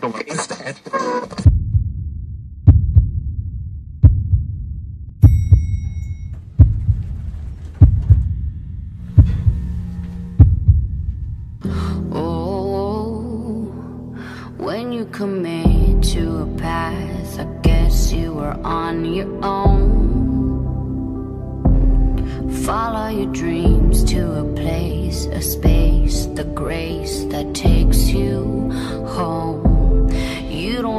动了 instead. Oh, when you commit to a path, I guess you were on your own. Follow your dreams to a place, a space, the grace that takes you home.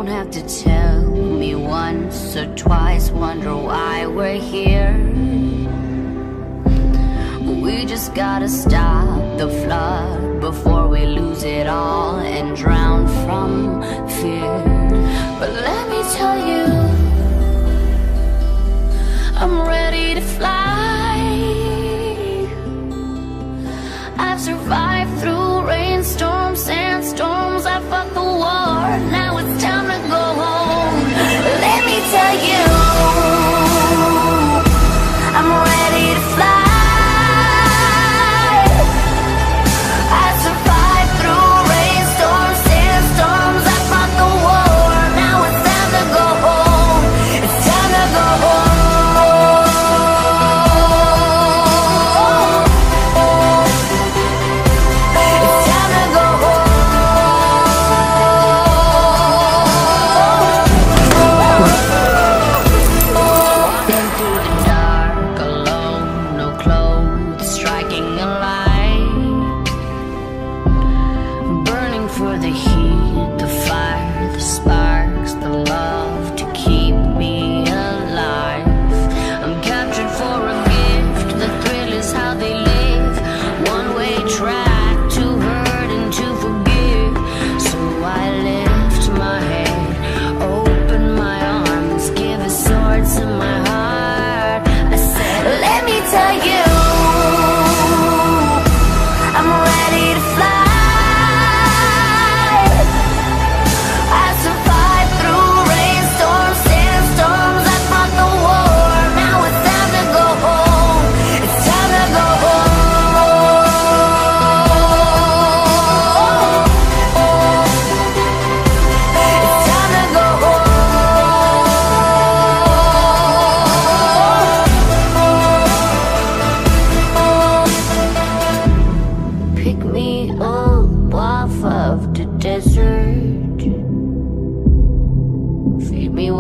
Don't have to tell me once or twice, wonder why we're here. We just gotta stop the flood before we lose it all and drown from fear. But let me tell you, I'm ready to fly. I've survived through for the heat, the fire, the sparks,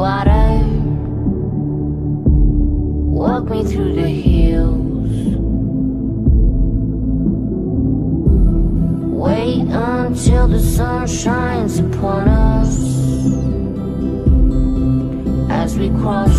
water. Walk me through the hills. Wait until the sun shines upon us as we cross